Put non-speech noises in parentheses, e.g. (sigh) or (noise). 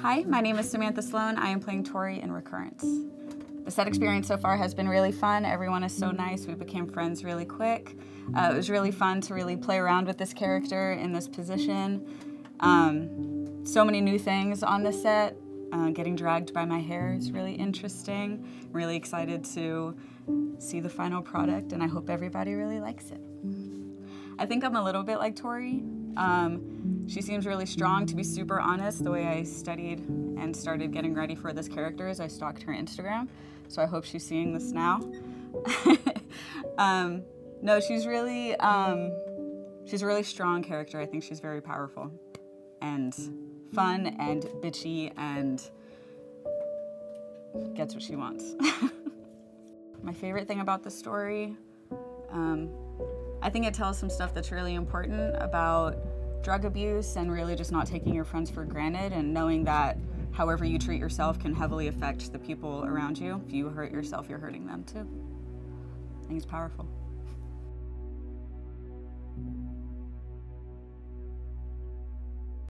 Hi, my name is Samantha Slone. I am playing Tori in Recurrence. The set experience so far has been really fun. Everyone is so nice. We became friends really quick. Uh, it was really fun to really play around with this character in this position. Um, so many new things on the set. Uh, getting dragged by my hair is really interesting. I'm really excited to see the final product, and I hope everybody really likes it. I think I'm a little bit like Tori. Um, she seems really strong. To be super honest, the way I studied and started getting ready for this character is I stalked her Instagram. So I hope she's seeing this now. (laughs) um, no, she's really um, she's a really strong character. I think she's very powerful and fun and bitchy and gets what she wants. (laughs) My favorite thing about the story, um, I think it tells some stuff that's really important about drug abuse and really just not taking your friends for granted and knowing that however you treat yourself can heavily affect the people around you. If you hurt yourself, you're hurting them too. I think it's powerful.